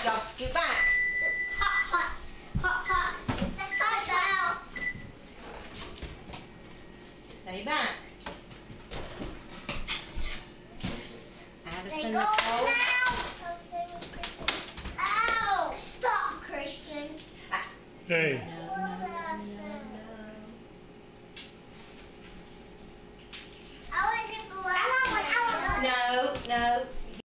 hot dogs get back. Hot, hot, hot, hot. Stay back. Addison, they go Nicole. now. Ow! Stop, Christian. Hey. No, no, no, I want to. No, no.